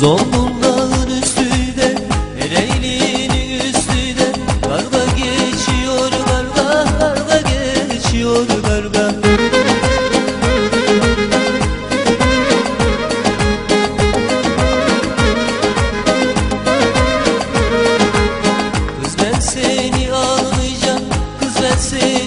Zonguldak'ın üstüde Ereğli'nin üstüde. Karga geçiyor karga Karga geçiyor karga. Kız ben seni almayacağım Kız ben seni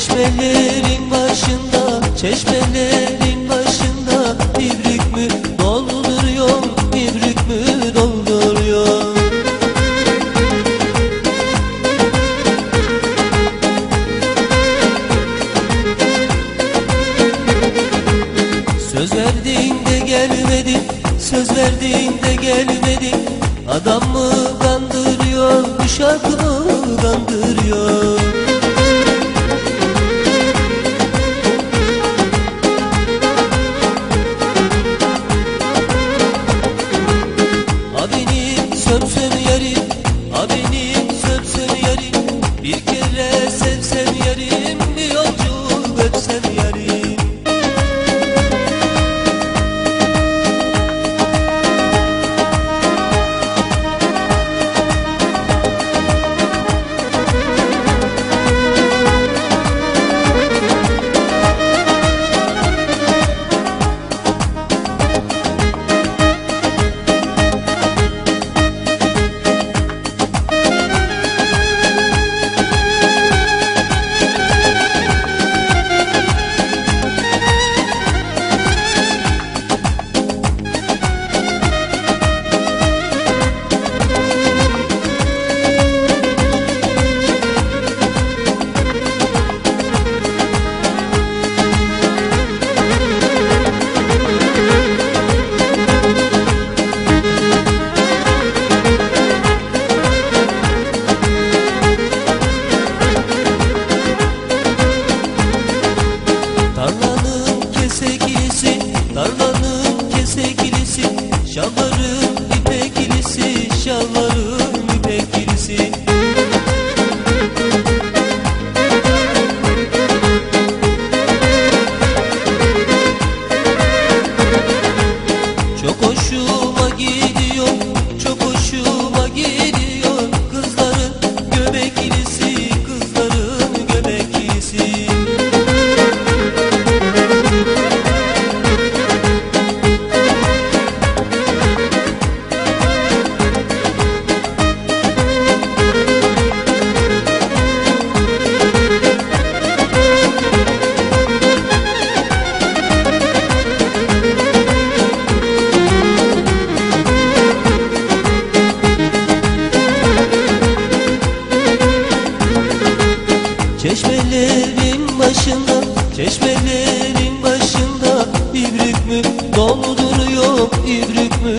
Çeşmelerin başında, çeşmelerin başında İbrik mü dolduruyor, ibrik mü dolduruyor? Söz verdin de gelmedin, söz verdin de gelmedin Adam mı kandırıyor, uşak mı mü? Dolduruyor ibrikmi?